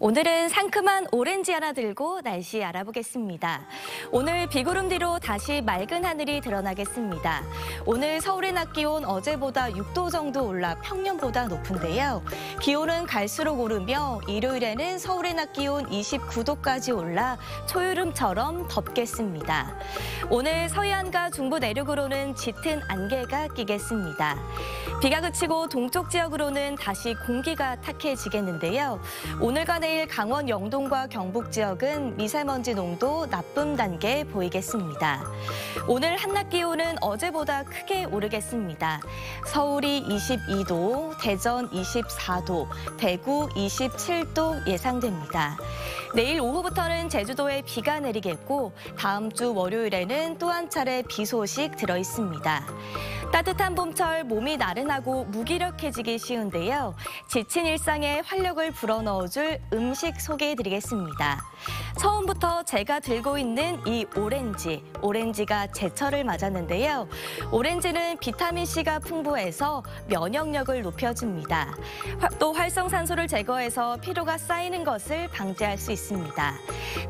오늘은 상큼한 오렌지 하나 들고 날씨 알아보겠습니다. 오늘 비구름 뒤로 다시 맑은 하늘이 드러나겠습니다. 오늘 서울의 낮 기온 어제보다 6도 정도 올라 평년보다 높은데요. 기온은 갈수록 오르며 일요일에는 서울의 낮 기온 29도까지 올라 초여름처럼 덥겠습니다. 오늘 서해안과 중부 내륙으로는 짙은 안개가 끼겠습니다. 비가 그치고 동쪽 지역으로는 다시 공기가 탁해지겠는데요. 오늘과 내일 강원 영동과 경북 지역은 미세먼지 농도 나쁨 단계 보이겠습니다. 오늘 한낮 기온은 어제보다 크게 오르겠습니다. 서울이 22도, 대전 24도, 대구 27도 예상됩니다. 내일 오후부터는 제주도에 비가 내리겠고 다음 주 월요일에는 또 한 차례 비 소식 들어 있습니다. 따뜻한 봄철 몸이 나른하고 무기력해지기 쉬운데요. 지친 일상에 활력을 불어넣어줄 음식 소개해드리겠습니다. 처음부터 제가 들고 있는 이 오렌지, 오렌지가 제철을 맞았는데요. 오렌지는 비타민C가 풍부해서 면역력을 높여줍니다. 화- 또 활성산소를 제거해서 피로가 쌓이는 것을 방지할 수 있습니다.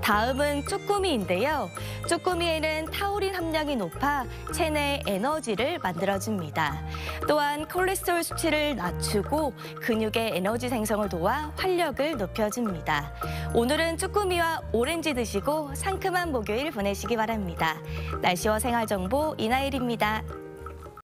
다음은 쭈꾸미인데요. 쭈꾸미에는 타우린 함량이 높아 체내 에너지를 만들어줍니다. 또한 콜레스테롤 수치를 낮추고 근육의 에너지 생성을 도와 활력을 높여줍니다. 오늘은 쭈꾸미와 오렌지 드시고 상큼한 목요일 보내시기 바랍니다. 날씨와 생활 정보 이나일입니다.